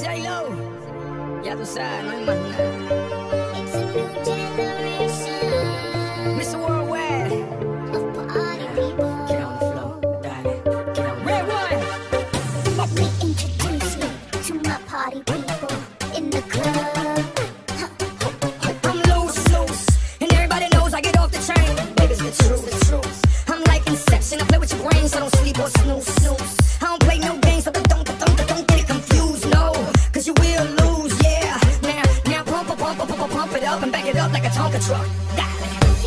J-Lo, ya tú sabes, no hay más nada. It's a new generation Mr. Worldwide, of party people. get on the floor, dale, get on. RedOne, Let me introduce you to my party people in the club. I'm loose, loose, and everybody knows I get off the train. Baby's the the truth. up and back it up like a Tonka truck.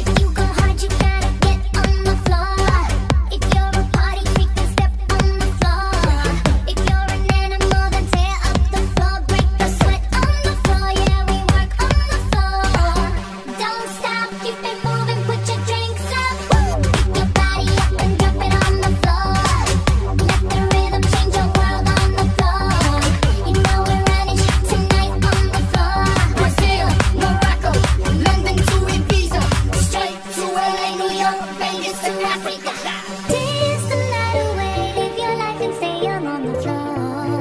Africa. Dance the night away, live your life and stay young on the floor.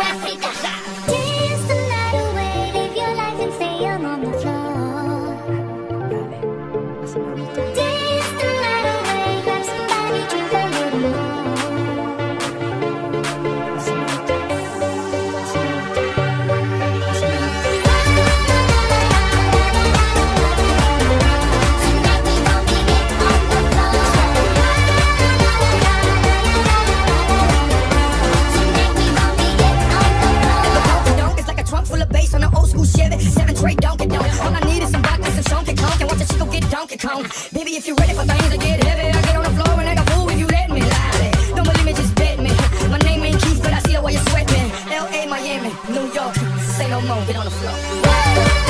Africa. face on an old school Chevy, seven tray Donkey Kong. All I need is some vodka, some chunky Kong, and watch a chico get Donkey Kong. Baby, if you're ready for things to get heavy, I get on the floor and I got fool if you let me. Lie. Don't believe me, just bet me. My name ain't Keith, but I see the way you're sweating. L.A., Miami, New York, say no more, get on the floor.